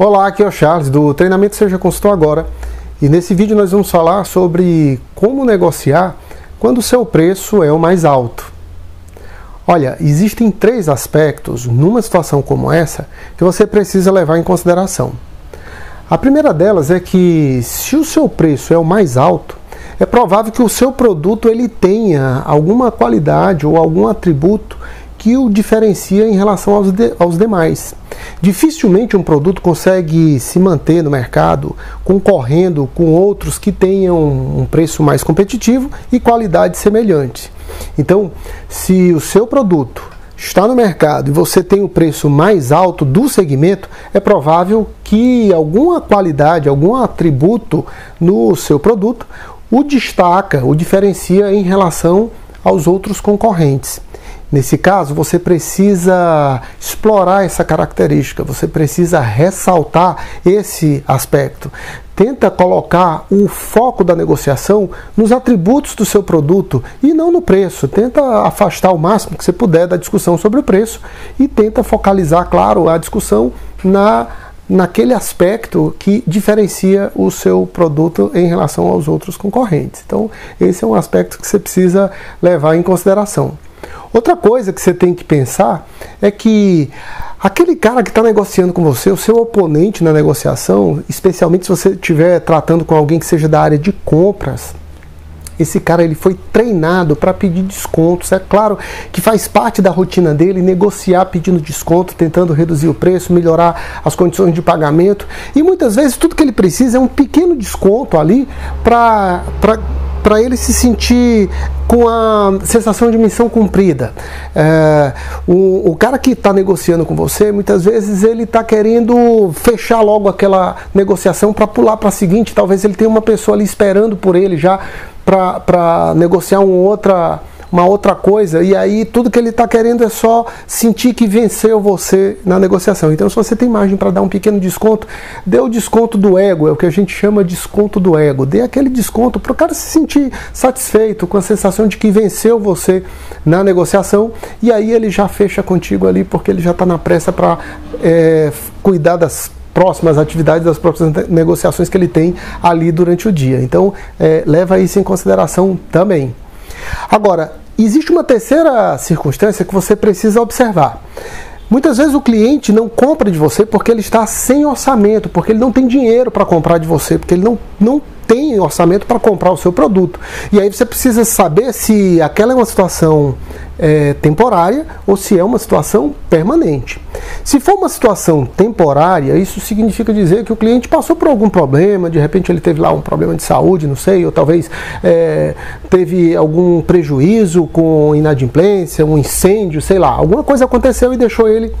Olá, aqui é o Charles do Treinamento Seja Consultor Agora e nesse vídeo nós vamos falar sobre como negociar quando o seu preço é o mais alto. Olha, existem três aspectos numa situação como essa que você precisa levar em consideração. A primeira delas é que se o seu preço é o mais alto, é provável que o seu produto ele tenha alguma qualidade ou algum atributo que o diferencia em relação aos, de, aos demais. Dificilmente um produto consegue se manter no mercado concorrendo com outros que tenham um preço mais competitivo e qualidade semelhante. Então, se o seu produto está no mercado e você tem o preço mais alto do segmento, é provável que alguma qualidade, algum atributo no seu produto o destaca, o diferencia em relação aos outros concorrentes. Nesse caso, você precisa explorar essa característica, você precisa ressaltar esse aspecto. Tenta colocar o foco da negociação nos atributos do seu produto e não no preço. Tenta afastar o máximo que você puder da discussão sobre o preço e tenta focalizar, claro, a discussão na naquele aspecto que diferencia o seu produto em relação aos outros concorrentes. Então, esse é um aspecto que você precisa levar em consideração. Outra coisa que você tem que pensar é que aquele cara que está negociando com você, o seu oponente na negociação, especialmente se você estiver tratando com alguém que seja da área de compras, esse cara ele foi treinado para pedir descontos. É claro que faz parte da rotina dele negociar pedindo desconto, tentando reduzir o preço, melhorar as condições de pagamento. E muitas vezes tudo que ele precisa é um pequeno desconto ali para para ele se sentir com a sensação de missão cumprida. É, o, o, cara que está negociando com você, muitas vezes ele está querendo fechar logo aquela negociação para pular para a seguinte. Talvez ele tenha uma pessoa ali esperando por ele já para negociar uma outra uma outra coisa, e aí tudo que ele está querendo é só sentir que venceu você na negociação. Então, se você tem margem para dar um pequeno desconto, dê o desconto do ego, é o que a gente chama de desconto do ego. Dê aquele desconto para o cara se sentir satisfeito, com a sensação de que venceu você na negociação, e aí ele já fecha contigo ali, porque ele já está na pressa para é, cuidar das próximas atividades, das próximas negociações que ele tem ali durante o dia. Então, é, leva isso em consideração também. Agora, existe uma terceira circunstância que você precisa observar. Muitas vezes o cliente não compra de você porque ele está sem orçamento, porque ele não tem dinheiro para comprar de você, porque ele não, não tem orçamento para comprar o seu produto. E aí você precisa saber se aquela é uma situação é, temporária ou se é uma situação permanente. Se for uma situação temporária, isso significa dizer que o cliente passou por algum problema, de repente ele teve lá um problema de saúde, não sei, ou talvez é, teve algum prejuízo com inadimplência, um incêndio, sei lá, alguma coisa aconteceu e deixou ele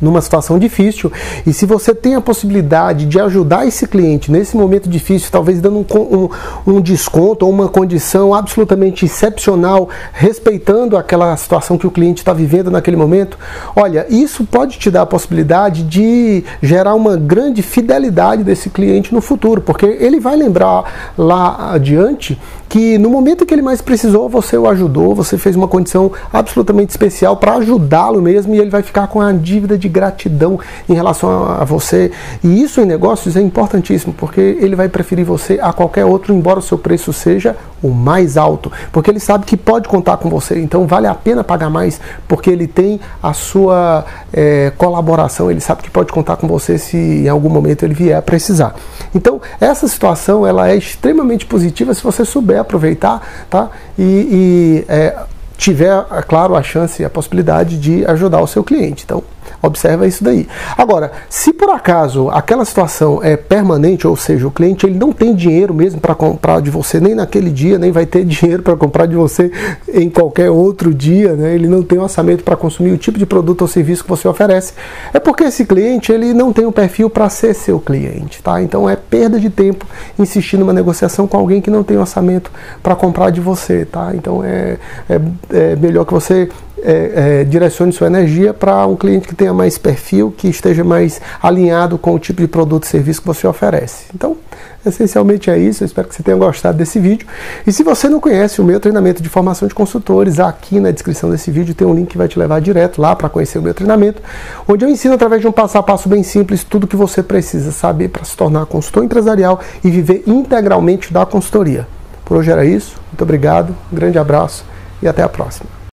numa situação difícil. E se você tem a possibilidade de ajudar esse cliente nesse momento difícil, talvez dando um, um, um desconto ou uma condição absolutamente excepcional, respeitando aquela situação que o cliente está vivendo naquele momento, olha, isso pode te dar a possibilidade de gerar uma grande fidelidade desse cliente no futuro, porque ele vai lembrar lá adiante que no momento que ele mais precisou, você o ajudou, você fez uma condição absolutamente especial para ajudá-lo mesmo e ele vai ficar com a dívida de gratidão em relação a, você. E isso em negócios é importantíssimo, porque ele vai preferir você a qualquer outro, embora o seu preço seja o mais alto, porque ele sabe que pode contar com você. Então vale a pena pagar mais, porque ele tem a sua é, colaboração, ele sabe que pode contar com você se em algum momento ele vier a precisar. Então essa situação ela é extremamente positiva se você souber aproveitar tá? e, e é, tiver, é claro, a chance e a possibilidade de ajudar o seu cliente. Então, Observa isso daí. Agora, se por acaso aquela situação é permanente, ou seja, o cliente ele não tem dinheiro mesmo para comprar de você nem naquele dia, nem vai ter dinheiro para comprar de você em qualquer outro dia, né? ele não tem orçamento para consumir o tipo de produto ou serviço que você oferece, é porque esse cliente ele não tem um perfil para ser seu cliente, tá? Então é perda de tempo insistir numa negociação com alguém que não tem orçamento para comprar de você, tá? Então é, é, é melhor que você é, é, direcione sua energia para um cliente que tenha mais perfil, que esteja mais alinhado com o tipo de produto e serviço que você oferece. Então, essencialmente é isso. Eu espero que você tenha gostado desse vídeo. E se você não conhece o meu treinamento de formação de consultores, aqui na descrição desse vídeo tem um link que vai te levar direto lá para conhecer o meu treinamento, onde eu ensino através de um passo a passo bem simples tudo que você precisa saber para se tornar consultor empresarial e viver integralmente da consultoria. Por hoje era isso. Muito obrigado, um grande abraço e até a próxima.